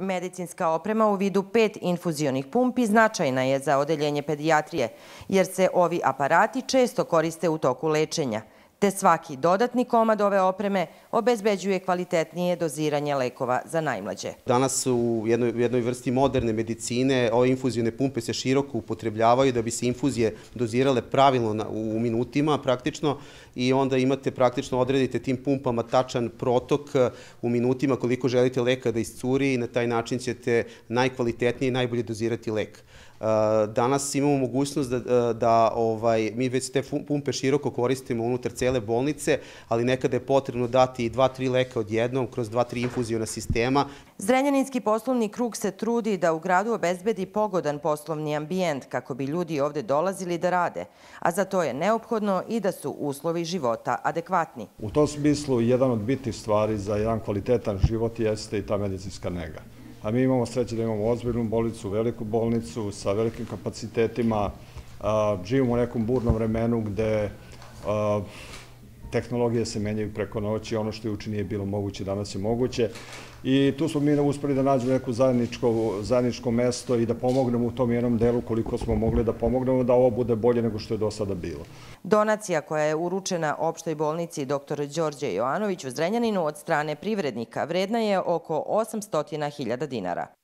Medicinska oprema u vidu pet infuzionih pumpi značajna je za odeljenje pedijatrije, jer se ovi aparati često koriste u toku lečenja – te svaki dodatni komad ove opreme obezbeđuje kvalitetnije doziranje lekova za najmlađe. Danas u jednoj, jednoj vrsti moderne medicine ove infuzijone pumpe se široko upotrebljavaju da bi se infuzije dozirale pravilno na, u minutima praktično i onda imate praktično odredite tim pumpama tačan protok u minutima koliko želite leka da iscuri i na taj način ćete najkvalitetnije i najbolje dozirati lek. Danas imamo mogućnost da, da ovaj, mi već te pumpe široko koristimo unutar cele bolnice, ali nekada je potrebno dati i dva, tri leka odjednom kroz dva, tri infuzijona sistema. Zrenjaninski poslovni krug se trudi da u gradu obezbedi pogodan poslovni ambijent kako bi ljudi ovde dolazili da rade, a za to je neophodno i da su uslovi života adekvatni. U tom smislu, jedan od bitnih stvari za jedan kvalitetan život jeste i ta medicinska nega a mi imamo sreće da imamo ozbiljnu bolnicu, veliku bolnicu sa velikim kapacitetima, živimo u nekom burnom vremenu gde tehnologije se menjaju preko noći, ono što je uči nije bilo moguće, danas je moguće. I tu smo mi uspeli da nađemo neko zajedničko, zajedničko mesto i da pomognemo u tom jednom delu koliko smo mogli da pomognemo da ovo bude bolje nego što je do sada bilo. Donacija koja je uručena opštoj bolnici dr. Đorđe Jovanović u Zrenjaninu od strane privrednika vredna je oko 800.000 dinara.